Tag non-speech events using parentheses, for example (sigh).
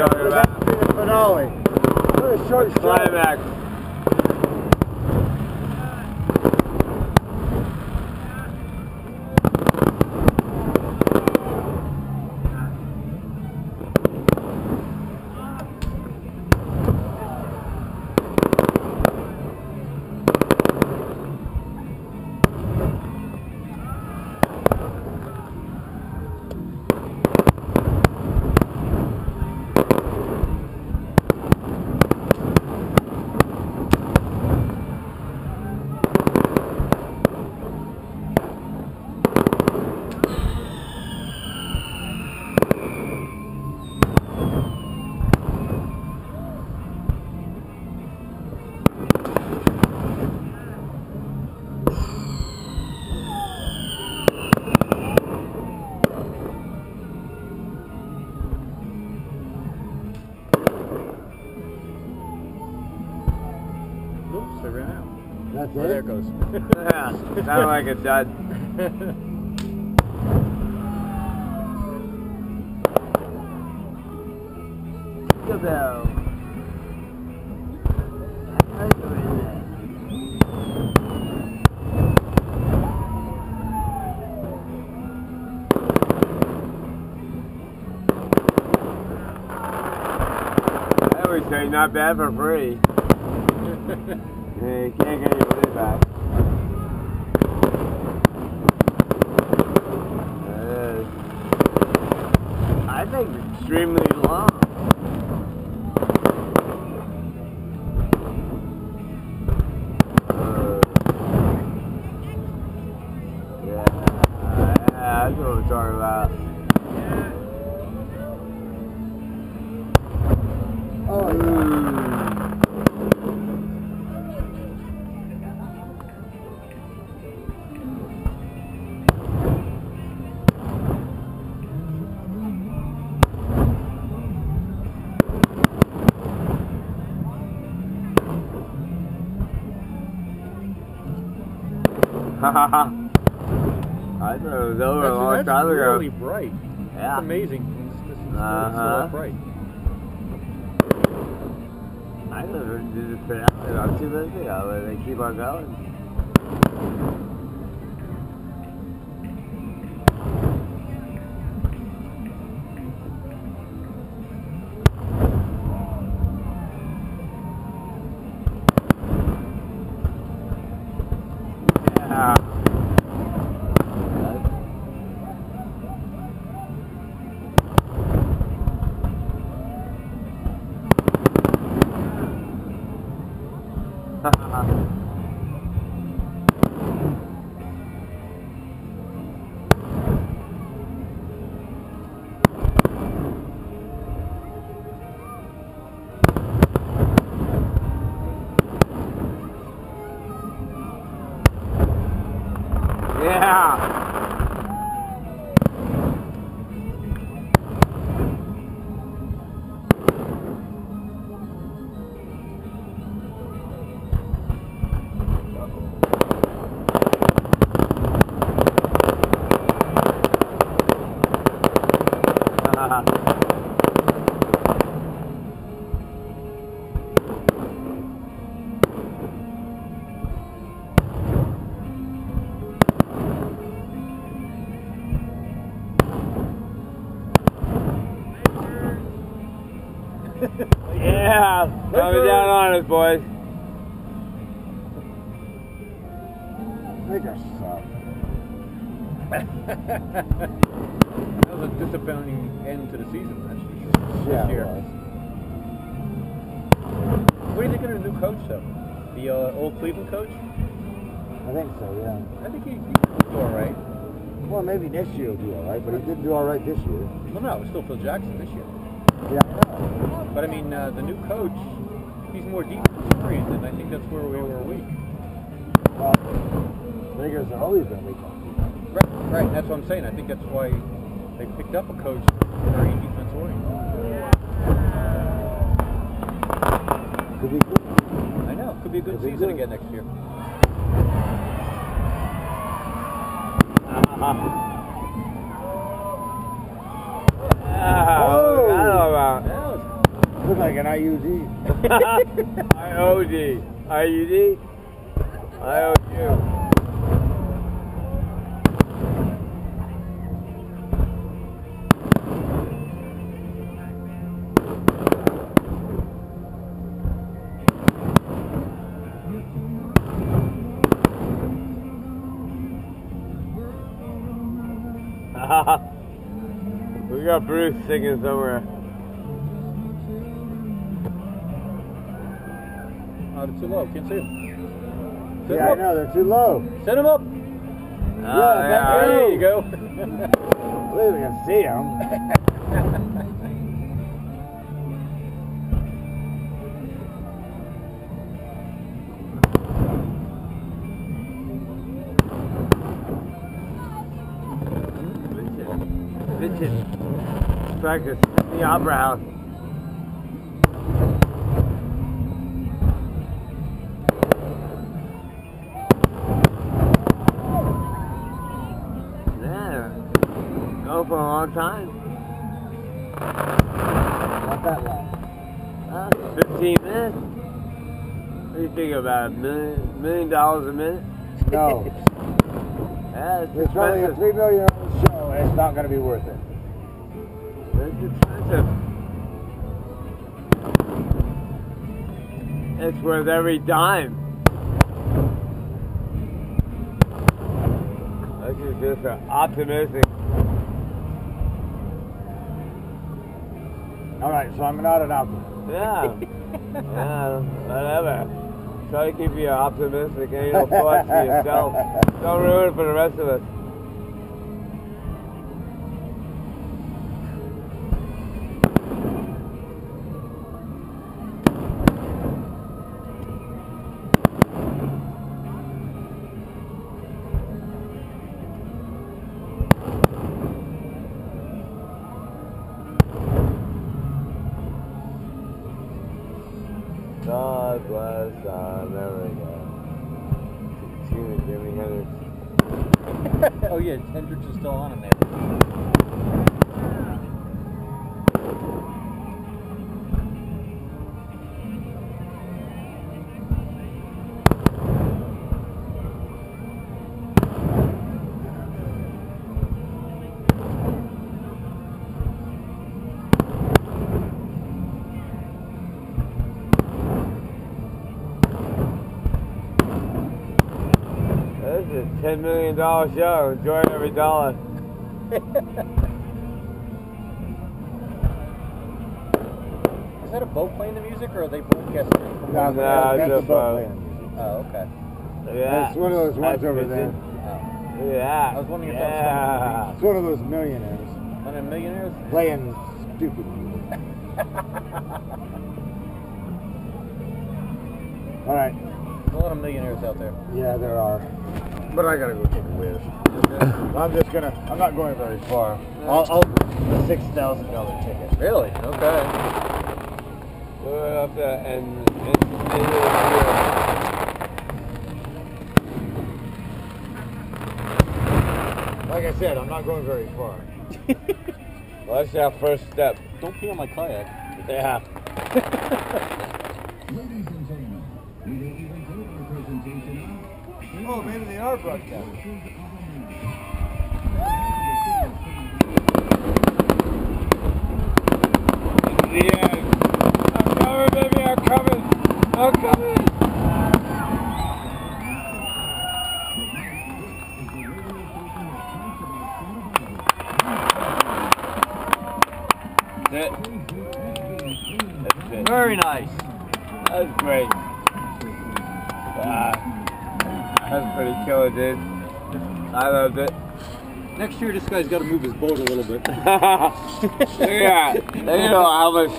about? That's the finale. What a short. Climax. Oh, there it goes. Yeah, sounded like a dud. Gazelle. I would say not bad for free. (laughs) You can't get money back. Uh, I think extremely (laughs) I thought it was over a long that's, time ago. really bright. Yeah. It's amazing. This, this is Uh-huh. so bright. I never did it finale about two minutes ago, but they keep on going. Down on us. They just suck. that was a disappointing end to the season, that's for sure. Yeah, this it year. was. What do you think of the new coach, though? The uh, old Cleveland coach? I think so, yeah. I think he, he's all right. Well, maybe next year he'll do all right, but he didn't do all right this year. Well, no, it's still Phil Jackson this year. Yeah, But I mean, uh, the new coach, he's more defensive oriented, and I think that's where we were weak. Well, Lakers have always been weak. Right, right. That's what I'm saying. I think that's why they picked up a coach very defense oriented. Could be good. I know. Could be a good Could season good. again next year. Ah, (laughs) Oh. I don't know about. Yeah, it's Look like an IUD. (laughs) We got Bruce singing somewhere. Oh, they're too low. Can't see them. Send Yeah, I know, they're too low. up. Send them up. Yeah, that There way. you go. At (laughs) least we can see them. Practice. The Opera House. Long time. Not that long. Huh? 15 minutes? What do you think about a million, million dollars a minute? No. (laughs) Yeah, it's It's probably a three million dollar show and it's not gonna be worth it. It's expensive. It's worth every dime. This is just an optimistic. Alright, so I'm not an optimist. Yeah. (laughs) yeah, whatever. Try to keep you optimistic and you know, thoughts for yourself. Don't ruin it for the rest of us. Oh Hendrix is still on in there. $10 million show. Enjoy every dollar. (laughs) Is that a boat playing the music, or are they broadcasting? it No, No, that's just, the boat playing. Oh, okay. Yeah. It's one of those ones That's over there. Oh. Yeah. I was wondering if that was yeah. It's one of those millionaires One of millionaires? playing stupid music. (laughs) Alright, There's a lot of millionaires out there. yeah, there are. But I gotta go take a whiz. I'm just gonna, I'm not going very far. I'll, I'll a $6,000 ticket. Really? Okay. We're up there and, and, and you're- Like I said, I'm not going very far. (laughs) well, that's our first step. Don't pee on my kayak. Yeah. (laughs) Oh, they are. The end. I'm coming, baby. I'm coming. I'm coming. That's it. That's it. Very nice. That's great. Wow. That's pretty killer, dude. I loved it. Next year, this guy's got to move his boat a little bit. Look at that. They know how much